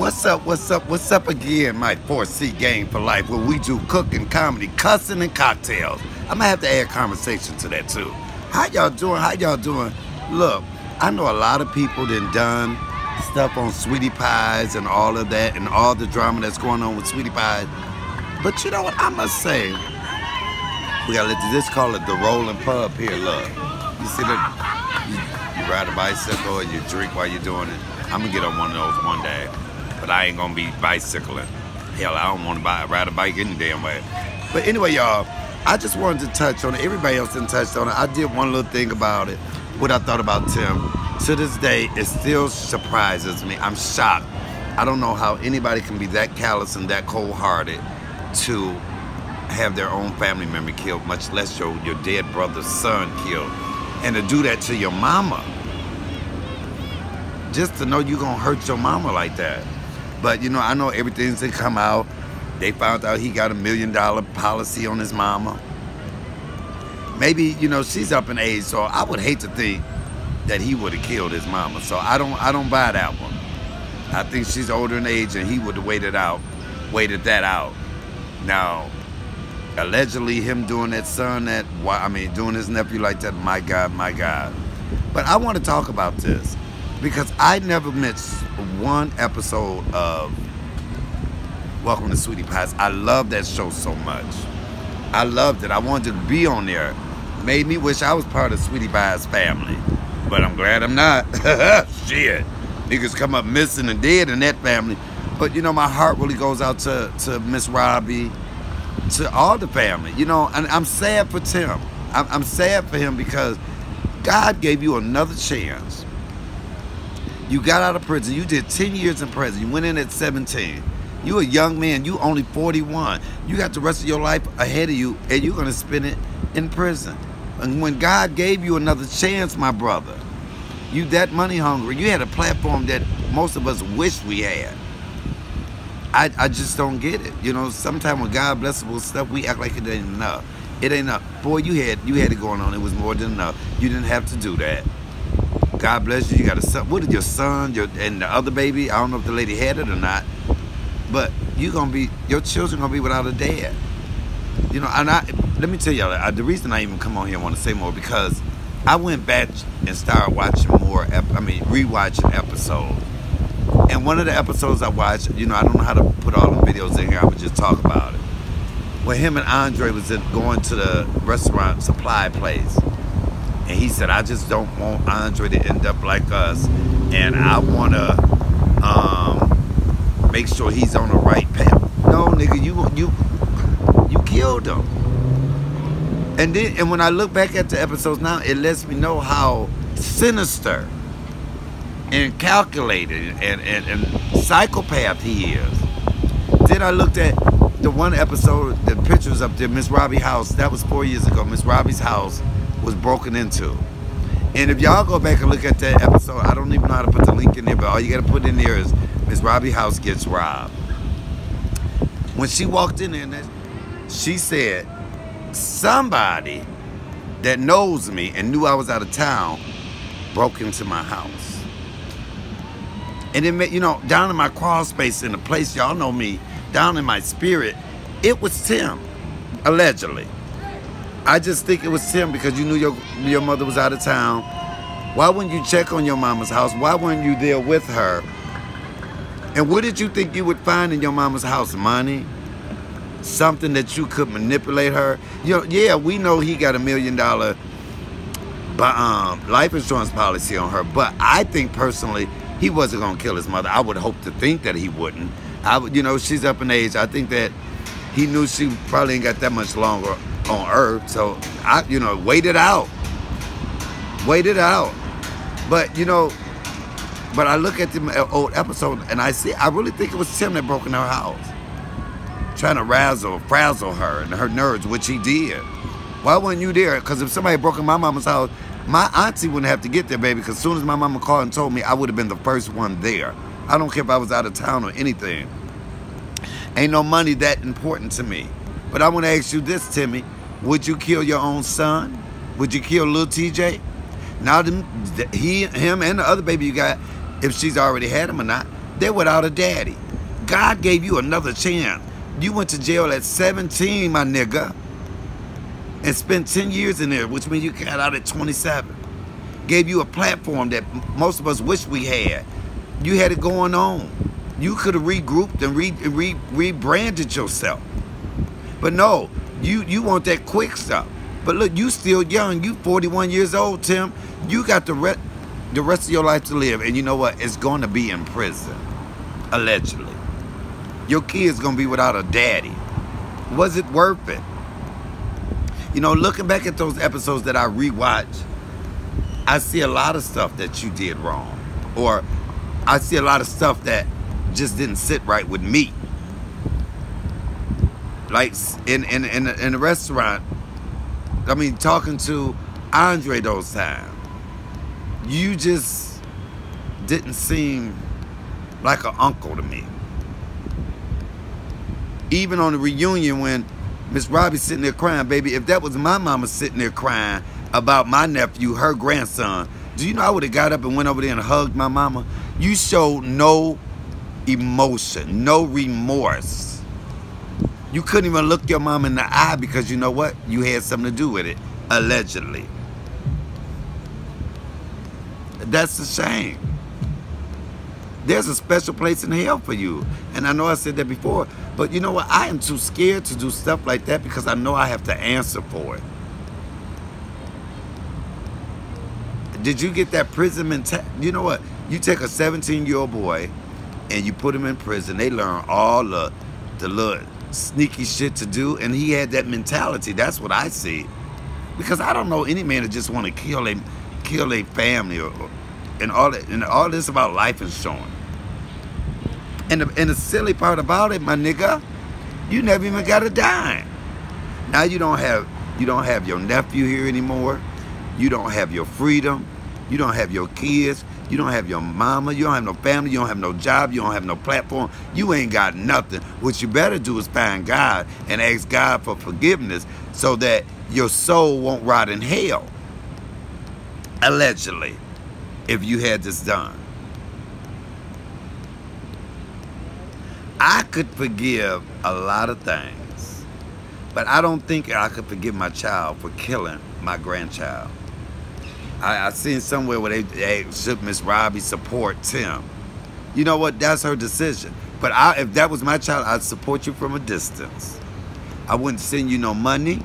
What's up, what's up, what's up again, my 4C gang for Life, where we do cooking, comedy, cussing, and cocktails. I'm gonna have to add conversation to that too. How y'all doing? How y'all doing? Look, I know a lot of people that done stuff on Sweetie Pies and all of that and all the drama that's going on with Sweetie Pies. But you know what? I must say, we gotta let this call it the rolling pub here, look. You see that? You, you ride a bicycle and you drink while you're doing it. I'm gonna get on one of those one day but I ain't gonna be bicycling. Hell, I don't want to buy ride a bike any damn way. But anyway, y'all, I just wanted to touch on it. Everybody else didn't touch on it. I did one little thing about it. What I thought about Tim. To this day, it still surprises me. I'm shocked. I don't know how anybody can be that callous and that cold-hearted to have their own family member killed, much less your, your dead brother's son killed. And to do that to your mama. Just to know you're gonna hurt your mama like that. But you know, I know everything's to come out. They found out he got a million dollar policy on his mama. Maybe, you know, she's up in age, so I would hate to think that he would have killed his mama. So I don't I don't buy that one. I think she's older in age and he would have waited out, waited that out. Now, allegedly him doing that son that why I mean doing his nephew like that, my God, my God. But I want to talk about this because I never missed one episode of Welcome to Sweetie Pies. I love that show so much. I loved it. I wanted to be on there. Made me wish I was part of Sweetie Pies family. But I'm glad I'm not. Shit. Niggas come up missing and dead in that family. But you know, my heart really goes out to, to Miss Robbie, to all the family. You know, and I'm sad for Tim. I'm, I'm sad for him because God gave you another chance you got out of prison. You did 10 years in prison. You went in at 17. You a young man. You only 41. You got the rest of your life ahead of you, and you're going to spend it in prison. And when God gave you another chance, my brother, you that money hungry. You had a platform that most of us wish we had. I, I just don't get it. You know, sometimes when God blesses us with stuff, we act like it ain't enough. It ain't enough. Boy, you had you had it going on. It was more than enough. You didn't have to do that. God bless you. You got a son. What is your son? Your and the other baby? I don't know if the lady had it or not. But you gonna be your children gonna be without a dad. You know, and I let me tell y'all the reason I even come on here and want to say more because I went back and started watching more. I mean, rewatching episodes. And one of the episodes I watched, you know, I don't know how to put all the videos in here. I would just talk about it. When him and Andre was in, going to the restaurant supply place and he said, I just don't want Andre to end up like us. And I want to um, make sure he's on the right path. No, nigga, you you you killed him. And then, and when I look back at the episodes now, it lets me know how sinister and calculated and, and, and psychopath he is. Then I looked at the one episode, the pictures up there, Miss Robbie house. That was four years ago. Miss Robbie's house was broken into. And if y'all go back and look at that episode, I don't even know how to put the link in there, but all you got to put in there is Miss Robbie House gets robbed. When she walked in there, she said, somebody that knows me and knew I was out of town broke into my house. And it made, you know, down in my crawl space in the place y'all know me, down in my spirit, it was Tim, allegedly. I just think it was Tim because you knew your your mother was out of town. Why wouldn't you check on your mama's house? Why weren't you there with her? And what did you think you would find in your mama's house? Money? Something that you could manipulate her? You know, yeah, we know he got a million dollar um, life insurance policy on her, but I think personally he wasn't gonna kill his mother. I would hope to think that he wouldn't. I you know, she's up in age. I think that he knew she probably ain't got that much longer on earth. So I, you know, wait it out. Wait it out. But you know, but I look at the uh, old episode and I see, I really think it was Tim that broke in her house, trying to razzle, frazzle her and her nerves, which he did. Why weren't you there? Because if somebody broke in my mama's house, my auntie wouldn't have to get there, baby. Because as soon as my mama called and told me, I would have been the first one there. I don't care if I was out of town or anything. Ain't no money that important to me. But I want to ask you this, Timmy. Would you kill your own son? Would you kill little TJ? Now, he, him, and the other baby you got, if she's already had him or not, They're without a daddy. God gave you another chance. You went to jail at 17, my nigga, and spent 10 years in there, which means you got out at 27. Gave you a platform that most of us wish we had. You had it going on. You could have regrouped and re, re, rebranded yourself. But no, you, you want that quick stuff. But look, you still young. You 41 years old, Tim. You got the, re the rest of your life to live. And you know what? It's going to be in prison, allegedly. Your kid's going to be without a daddy. Was it worth it? You know, looking back at those episodes that I rewatch, I see a lot of stuff that you did wrong. Or I see a lot of stuff that just didn't sit right with me. Like in in in, in a restaurant, I mean, talking to Andre those times, you just didn't seem like an uncle to me. Even on the reunion when Miss Robbie sitting there crying, baby, if that was my mama sitting there crying about my nephew, her grandson, do you know I would have got up and went over there and hugged my mama? You showed no emotion, no remorse. You couldn't even look your mom in the eye because you know what? You had something to do with it, allegedly. That's a shame. There's a special place in hell for you. And I know I said that before, but you know what? I am too scared to do stuff like that because I know I have to answer for it. Did you get that prison mentality? You know what? You take a 17-year-old boy and you put him in prison. They learn all the, the little sneaky shit to do, and he had that mentality. That's what I see. Because I don't know any man that just want to kill a, kill a family or, or and all that, and all this about life insurance. And the, and the silly part about it, my nigga, you never even got a dime. Now you don't have you don't have your nephew here anymore. You don't have your freedom. You don't have your kids. You don't have your mama. You don't have no family. You don't have no job. You don't have no platform. You ain't got nothing. What you better do is find God and ask God for forgiveness so that your soul won't rot in hell. Allegedly, if you had this done. I could forgive a lot of things, but I don't think I could forgive my child for killing my grandchild. I, I seen somewhere where they, they should Miss Robbie support Tim. You know what? That's her decision. But I, if that was my child, I'd support you from a distance. I wouldn't send you no money.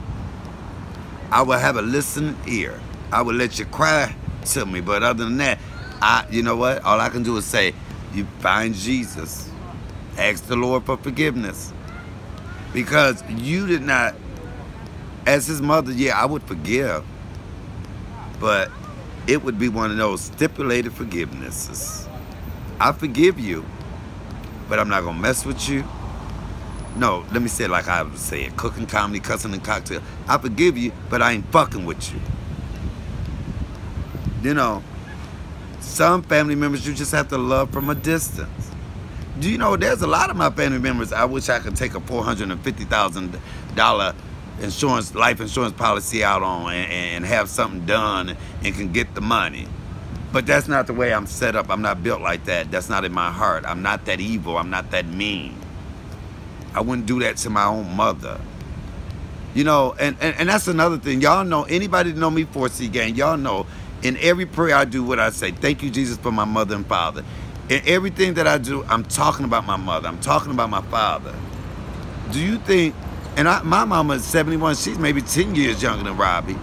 I would have a listening ear. I would let you cry to me. But other than that, I, you know what? All I can do is say, you find Jesus. Ask the Lord for forgiveness. Because you did not, as his mother, yeah, I would forgive. But it would be one of those stipulated forgivenesses. I forgive you, but I'm not gonna mess with you. No, let me say it like I would say it. Cooking, comedy, cussing, and cocktail. I forgive you, but I ain't fucking with you. You know, some family members you just have to love from a distance. Do you know there's a lot of my family members I wish I could take a $450,000 insurance, life insurance policy out on and, and have something done and can get the money. But that's not the way I'm set up. I'm not built like that. That's not in my heart. I'm not that evil. I'm not that mean. I wouldn't do that to my own mother. You know, and, and, and that's another thing. Y'all know, anybody that know me 4C gang, y'all know, in every prayer I do what I say, thank you, Jesus, for my mother and father. In everything that I do, I'm talking about my mother. I'm talking about my father. Do you think and I, my mama is 71. She's maybe 10 years younger than Robbie.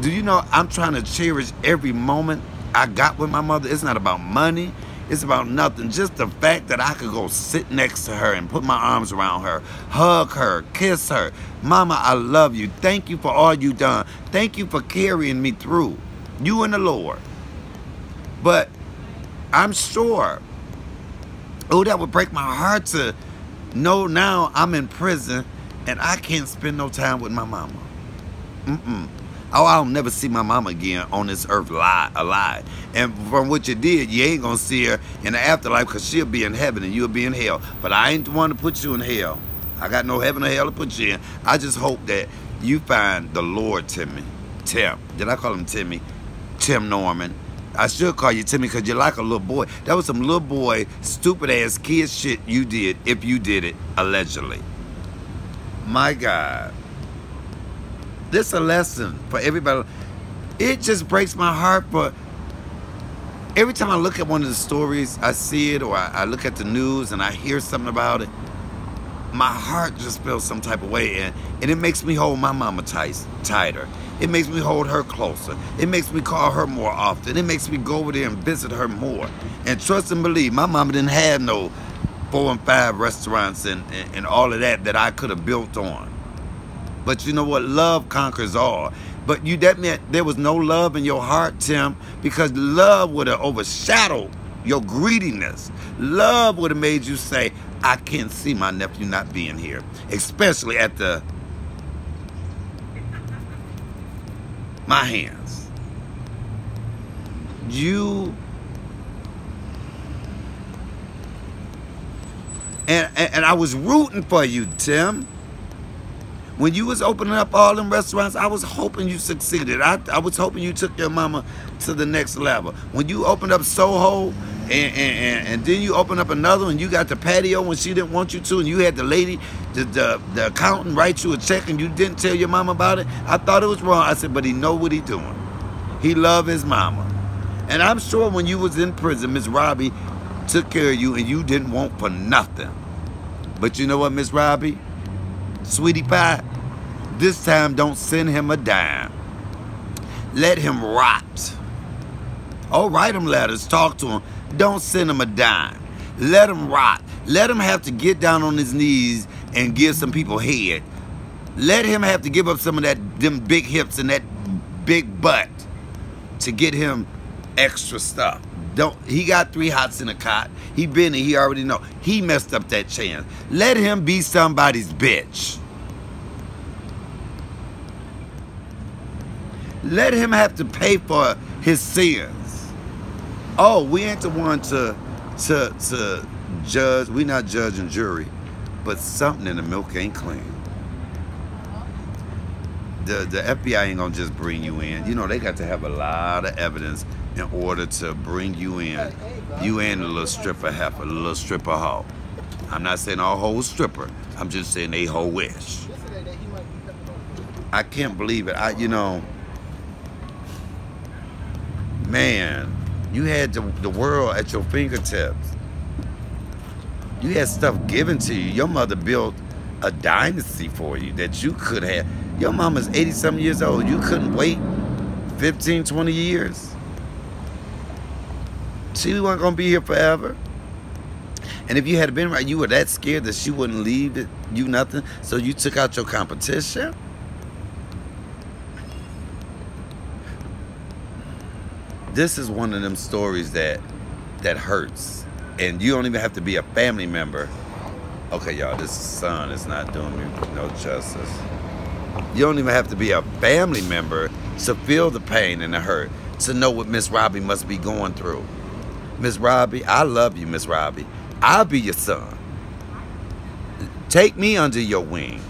Do you know I'm trying to cherish every moment I got with my mother? It's not about money. It's about nothing. Just the fact that I could go sit next to her and put my arms around her, hug her, kiss her. Mama, I love you. Thank you for all you done. Thank you for carrying me through. You and the Lord. But I'm sure, oh, that would break my heart to know now I'm in prison and I can't spend no time with my mama. Mm-mm. Oh, I'll never see my mama again on this earth alive. alive. And from what you did, you ain't gonna see her in the afterlife because she'll be in heaven and you'll be in hell. But I ain't the one to put you in hell. I got no heaven or hell to put you in. I just hope that you find the Lord Timmy. Tim. Did I call him Timmy? Tim Norman. I should call you Timmy because you're like a little boy. That was some little boy, stupid ass kid shit you did if you did it, allegedly. My God. This is a lesson for everybody. It just breaks my heart for every time I look at one of the stories, I see it or I, I look at the news and I hear something about it, my heart just feels some type of way and, and it makes me hold my mama tight, tighter. It makes me hold her closer. It makes me call her more often. It makes me go over there and visit her more. And trust and believe, my mama didn't have no four and five restaurants and, and, and all of that that I could have built on. But you know what? Love conquers all. But you that meant there was no love in your heart, Tim, because love would have overshadowed your greediness. Love would have made you say, I can't see my nephew not being here. Especially at the my hands. You and, and, and I was rooting for you, Tim. When you was opening up all them restaurants, I was hoping you succeeded. I, I was hoping you took your mama to the next level. When you opened up Soho, and, and, and, then you opened up another and you got the patio when she didn't want you to, and you had the lady, the, the, the accountant write you a check and you didn't tell your mama about it. I thought it was wrong. I said, but he know what he doing. He love his mama. And I'm sure when you was in prison, Miss Robbie took care of you and you didn't want for nothing. But you know what, Miss Robbie? Sweetie Pie, this time don't send him a dime. Let him rot. Oh, write him letters, talk to him. Don't send him a dime. Let him rot. Let him have to get down on his knees and give some people head. Let him have to give up some of that them big hips and that big butt to get him extra stuff. Don't he got three hots in a cot. He been he already know. He messed up that chance. Let him be somebody's bitch. Let him have to pay for his sins. Oh, we ain't the one to to to judge. We not judge and jury, but something in the milk ain't clean. The the FBI ain't gonna just bring you in. You know they got to have a lot of evidence in order to bring you in. You and a little stripper heifer, a little stripper hoe. I'm not saying all whole stripper. I'm just saying a whole wish. I can't believe it. I you know man, you had the, the world at your fingertips. You had stuff given to you. Your mother built a dynasty for you that you could have. Your mama's 80 something years old. You couldn't wait 15, 20 years. She wasn't going to be here forever. And if you had been right, you were that scared that she wouldn't leave you nothing. So you took out your competition. this is one of them stories that that hurts and you don't even have to be a family member okay y'all this son is not doing me no justice you don't even have to be a family member to feel the pain and the hurt to know what miss robbie must be going through miss robbie. I love you miss robbie. I'll be your son. Take me under your wing.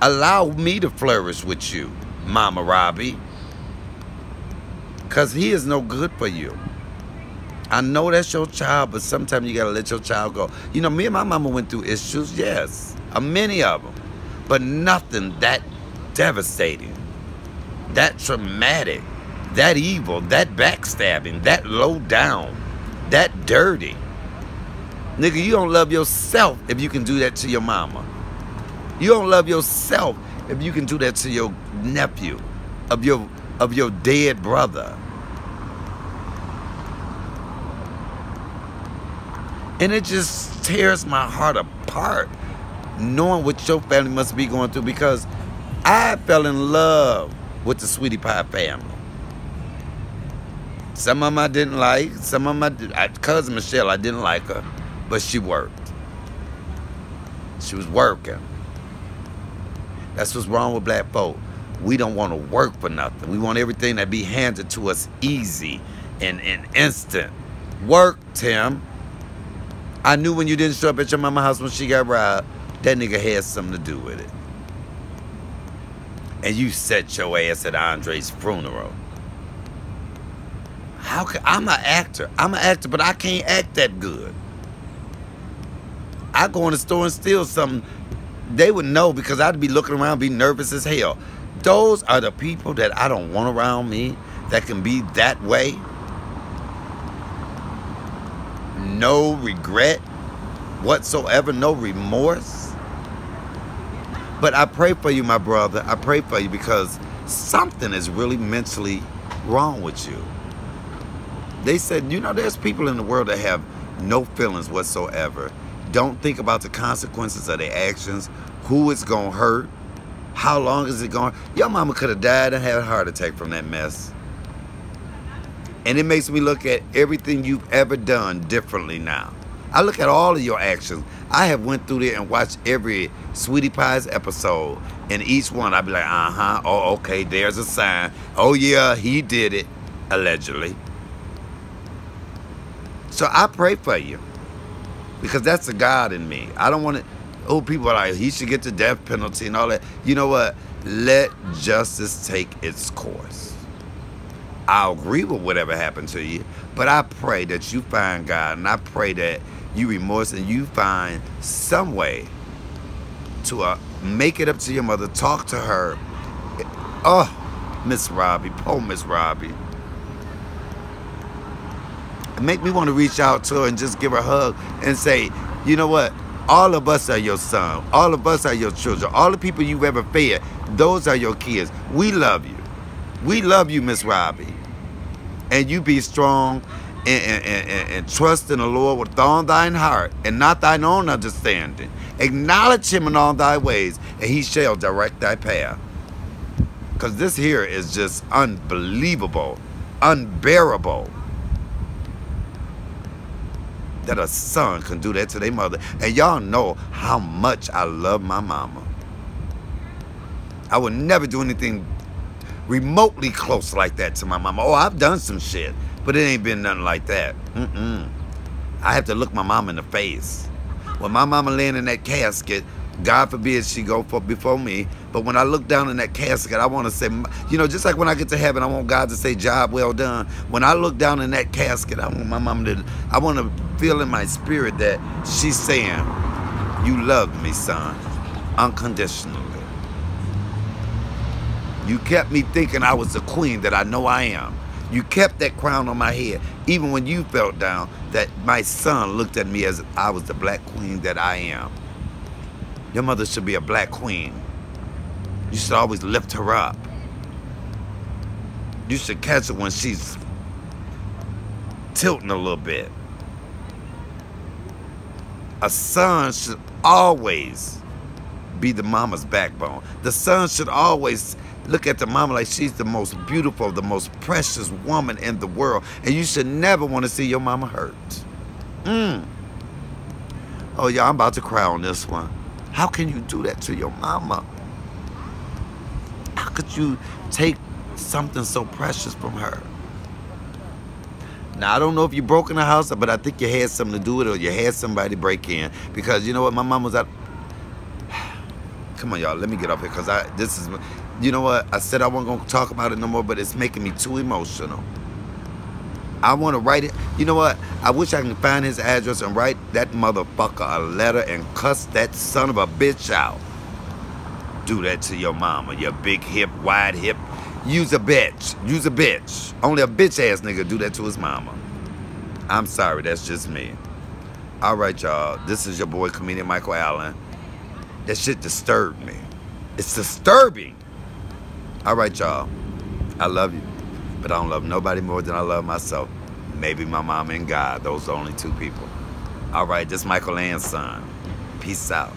Allow me to flourish with you mama robbie because he is no good for you. I know that's your child, but sometimes you got to let your child go. You know, me and my mama went through issues, yes, uh, many of them, but nothing that devastating, that traumatic, that evil, that backstabbing, that low down, dirty. Nigga, you don't love yourself if you can do that to your mama. You don't love yourself if you can do that to your nephew, of your of your dead brother. And it just tears my heart apart knowing what your family must be going through because I fell in love with the Sweetie Pie family. Some of them I didn't like. Some of them I, cousin Michelle, I didn't like her, but she worked. She was working. That's what's wrong with black folk. We don't want to work for nothing. We want everything to be handed to us easy and, and instant. Work, Tim. I knew when you didn't show up at your mama house when she got robbed, that nigga had something to do with it. And you set your ass at Andre's funeral. How can I'm an actor? I'm an actor, but I can't act that good. I go in the store and steal something. They would know because I'd be looking around, be nervous as hell. Those are the people that I don't want around me that can be that way. No regret whatsoever, no remorse. But I pray for you, my brother. I pray for you because something is really mentally wrong with you. They said, you know, there's people in the world that have no feelings whatsoever. Don't think about the consequences of their actions, who it's going to hurt, how long is it going. Your mama could have died and had a heart attack from that mess. And it makes me look at everything you've ever done differently now. I look at all of your actions. I have went through there and watched every Sweetie Pie's episode. And each one, I'd be like, uh-huh, oh, okay, there's a sign. Oh, yeah, he did it, allegedly. So I pray for you. Because that's the God in me. I don't want to, oh, people are like, he should get the death penalty and all that. You know what? Let justice take its course. I'll agree with whatever happened to you, but I pray that you find God and I pray that you remorse and you find some way to uh, make it up to your mother, talk to her. Oh, Miss Robbie, poor Miss Robbie. Make me want to reach out to her and just give her a hug and say, you know what? All of us are your son. All of us are your children. All the people you've ever fed, those are your kids. We love you. We love you, Miss Robbie. And you be strong and, and, and, and, trust in the Lord with all thine heart and not thine own understanding. Acknowledge him in all thy ways, and he shall direct thy path. Because this here is just unbelievable, unbearable that a son can do that to their mother. And y'all know how much I love my mama. I would never do anything remotely close like that to my mama. Oh, I've done some shit, but it ain't been nothing like that. Mm-mm. I have to look my mom in the face. When my mama laying in that casket, God forbid she go for before me. But when I look down in that casket, I want to say, you know, just like when I get to heaven, I want God to say, "Job well done." When I look down in that casket, I want my mom to, I want to feel in my spirit that she's saying, "You loved me, son, unconditionally." You kept me thinking I was the queen that I know I am. You kept that crown on my head, even when you felt down, that my son looked at me as I was the black queen that I am. Your mother should be a black queen. You should always lift her up. You should catch her when she's tilting a little bit. A son should always be the mama's backbone. The son should always look at the mama like she's the most beautiful, the most precious woman in the world. And you should never want to see your mama hurt. Mm. Oh, yeah, I'm about to cry on this one. How can you do that to your mama? How could you take something so precious from her? Now, I don't know if you broke in the house, but I think you had something to do with it or you had somebody break in. Because you know what? My mom was out. Come on, y'all. Let me get up here because I this is you know what? I said I wasn't going to talk about it no more, but it's making me too emotional. I want to write it. You know what? I wish I can find his address and write that motherfucker a letter and cuss that son of a bitch out. Do that to your mama, your big hip, wide hip. Use a bitch. Use a bitch. Only a bitch ass nigga do that to his mama. I'm sorry, that's just me. All right, y'all. This is your boy, comedian Michael Allen. That shit disturbed me. It's disturbing. All right, y'all. I love you. But I don't love nobody more than I love myself. Maybe my mom and God. Those are the only two people. All right, this Michael Ann's son. Peace out.